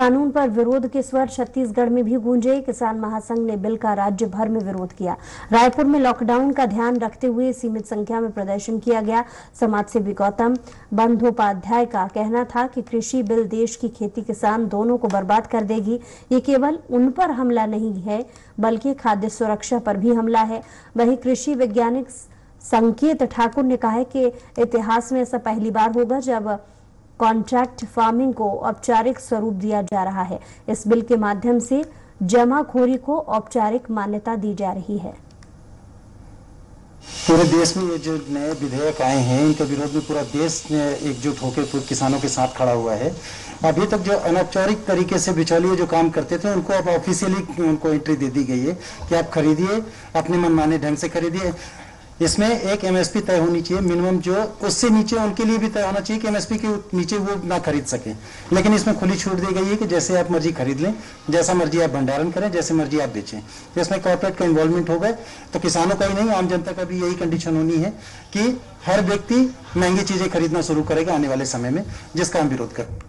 कानून पर विरोध के स्वर छत्तीसगढ़ में भी गूंजे। किसान महासंघ ने बिल का राज्य भर में विरोध किया। रायपुर में लॉकडाउन का ध्यान रखते हुए सीमित संख्या में प्रदर्शन किया गया। समाजसेवी गौतम बंदोपाध्याय का कहना था कि कृषि बिल देश की खेती किसान दोनों को बर्बाद कर देगी। ये केवल उन पर हमला नहीं है, बल्कि खाद्य सुरक्षा पर भी हमला है। वही कृषि वैज्ञानिक संकेत ठाकुर ने कहा है कि इतिहास में ऐसा पहली बार होगा जब कॉन्ट्रैक्ट फ़ार्मिंग को औपचारिक स्वरूप दिया जा रहा है। इस बिल के माध्यम से जमाखोरी को औपचारिक मान्यता दी जा रही है। पूरे देश में ये जो नए विधेयक आए हैं, इनके विरोध में पूरा देश एकजुट होकर किसानों के साथ खड़ा हुआ है। अभी तक जो अनौपचारिक तरीके से बिचौलिए जो काम करते थे, उनको अब ऑफिशियली उनको एंट्री दे दी गई है कि आप खरीदिए, अपने मनमाने ढंग से खरीदिए। इसमें एक एमएसपी तय होनी चाहिए मिनिमम जो उससे नीचे उनके लिए भी तय होना चाहिए कि एमएसपी के नीचे वो ना खरीद सके। लेकिन इसमें खुली छूट दी गई है कि जैसे आप मर्ज़ी खरीद लें, जैसा मर्ज़ी आप भंडारण करें, जैसे मर्ज़ी आप बेचें। तो इसमें कॉर्पोरेट का इन्वॉल्वमेंट होगा। तो किसानों का ही नहीं, आम जनता का भी यही कंडीशन होनी है कि हर व्यक्ति महँगी चीज़ें खरीदना शुरू करेगा आने वाले समय में, जिसका हम विरोध करें